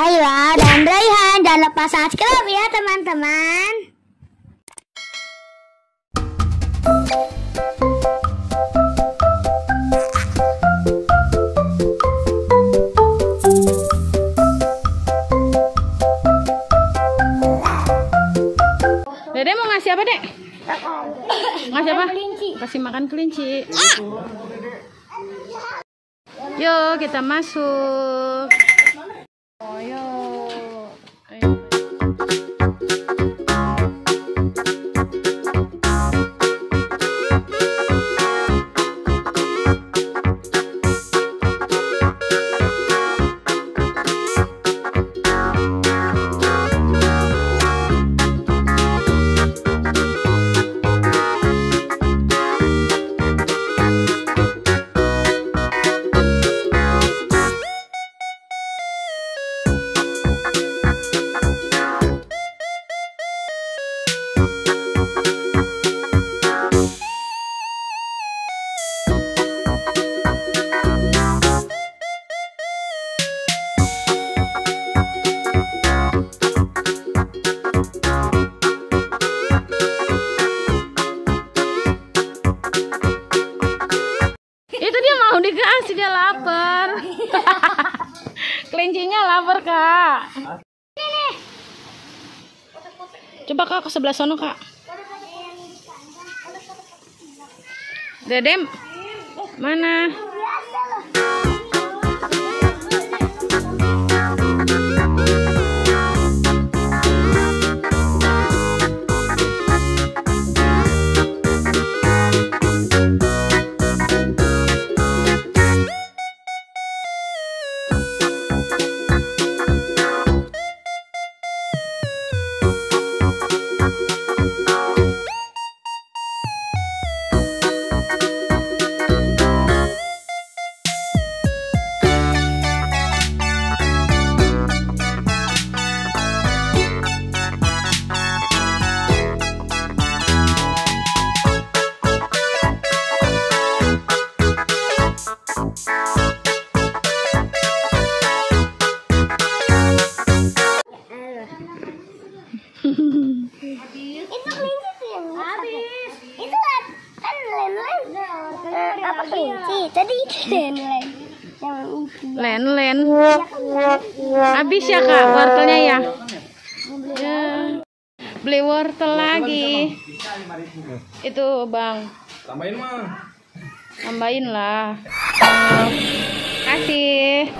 Ayla dan Raihan. Jangan lupa subscribe ya teman-teman. Dede mau ngasih apa, Dek? Ngasih apa? Kasih makan kelinci. Yuk, kita masuk. Oh, yuk. Kelincinya lapar kak. Coba kak ke sebelah sono kak. Dedem, mana? Itu kelinci yang habis. Itu kan len-len. Eh, apa kelinci? Tadi itu len-len. Yang itu. Len len. Habis ya kak wortelnya ya. Ya. Beli wortel lagi. Itu bang. Tambahin mah. Tambahin lah. Kasih.